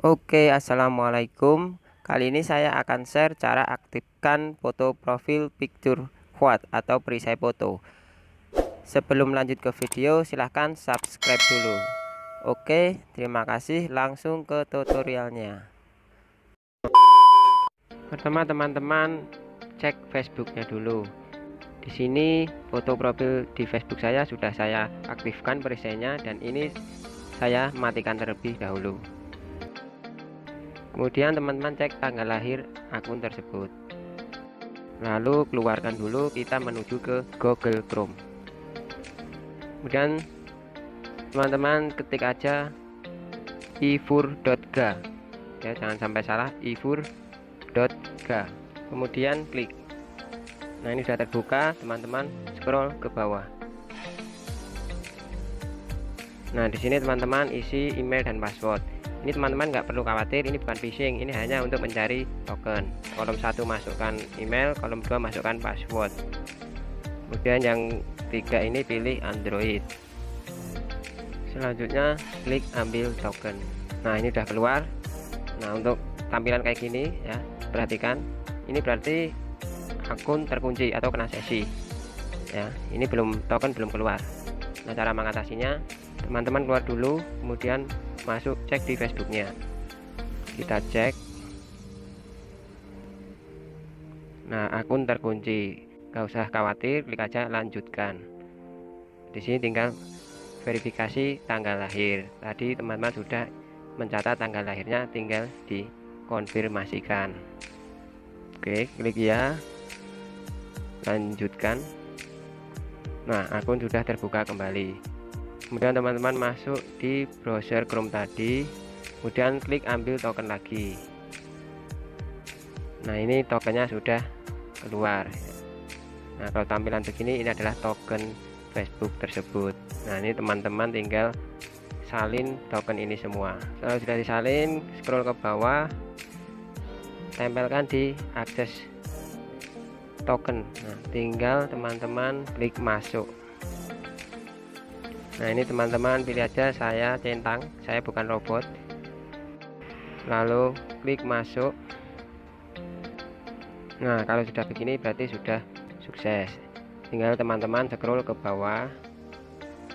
Oke assalamualaikum. Kali ini saya akan share cara aktifkan foto profil picture quad atau perisai foto. Sebelum lanjut ke video silahkan subscribe dulu. Oke terima kasih. Langsung ke tutorialnya. Pertama teman-teman cek Facebooknya dulu. Di sini foto profil di Facebook saya sudah saya aktifkan perisainya dan ini saya matikan terlebih dahulu kemudian teman-teman cek tanggal lahir akun tersebut. Lalu keluarkan dulu kita menuju ke Google Chrome. Kemudian teman-teman ketik aja ifur.ga ya jangan sampai salah ifur.ga kemudian klik. Nah ini sudah terbuka teman-teman scroll ke bawah nah di sini teman-teman isi email dan password. Ini teman-teman nggak perlu khawatir ini bukan phishing ini hanya untuk mencari token. Kolom satu masukkan email kolom dua masukkan password. Kemudian yang tiga ini pilih Android. Selanjutnya klik ambil token. Nah ini udah keluar. Nah untuk tampilan kayak gini ya perhatikan. Ini berarti akun terkunci atau kena sesi. Ya ini belum token belum keluar. Nah cara mengatasinya teman-teman keluar dulu kemudian masuk cek di Facebooknya. Kita cek. Nah akun terkunci. Gak usah khawatir klik aja lanjutkan. Di sini tinggal verifikasi tanggal lahir. Tadi teman-teman sudah mencatat tanggal lahirnya tinggal dikonfirmasikan. Oke klik ya. Lanjutkan. Nah akun sudah terbuka kembali kemudian teman-teman masuk di browser Chrome tadi. Kemudian klik ambil token lagi. Nah ini tokennya sudah keluar. Nah kalau tampilan begini ini adalah token Facebook tersebut. Nah ini teman-teman tinggal salin token ini semua. Kalau sudah disalin scroll ke bawah tempelkan di akses token. Nah tinggal teman-teman klik masuk nah ini teman-teman pilih aja saya centang. Saya bukan robot. Lalu klik masuk. Nah kalau sudah begini berarti sudah sukses. Tinggal teman-teman scroll ke bawah.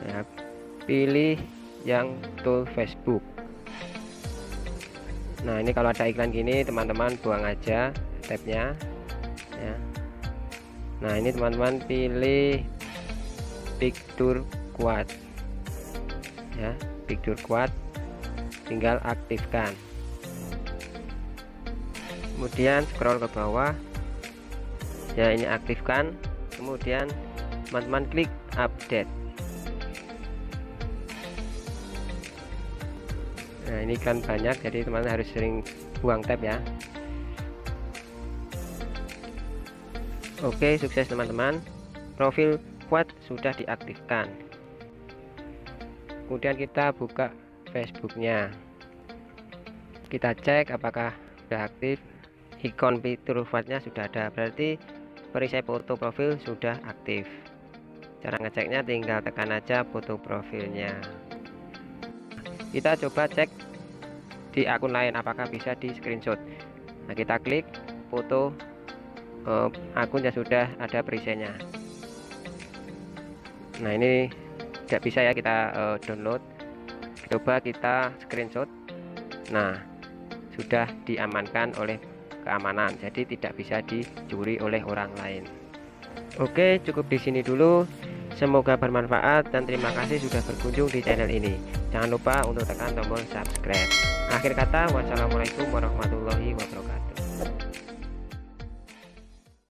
Ya, pilih yang tool Facebook. Nah ini kalau ada iklan gini teman-teman buang aja tabnya ya. Nah ini teman-teman pilih picture quad ya picture kuat tinggal aktifkan. Kemudian scroll ke bawah ya ini aktifkan. Kemudian teman-teman klik update. Nah ini kan banyak jadi teman-teman harus sering buang tab ya. Oke sukses teman-teman. Profil kuat sudah diaktifkan kemudian kita buka Facebooknya. Kita cek apakah sudah aktif. Ikon fitur nya sudah ada. Berarti perisai foto profil sudah aktif. Cara ngeceknya tinggal tekan aja foto profilnya. Kita coba cek di akun lain apakah bisa di screenshot. Nah kita klik foto eh, akun yang sudah ada perisainya. Nah ini tidak bisa ya kita uh, download. Coba kita screenshot. Nah sudah diamankan oleh keamanan jadi tidak bisa dicuri oleh orang lain. Oke cukup di sini dulu. Semoga bermanfaat dan terima kasih sudah berkunjung di channel ini. Jangan lupa untuk tekan tombol subscribe. Akhir kata wassalamualaikum warahmatullahi wabarakatuh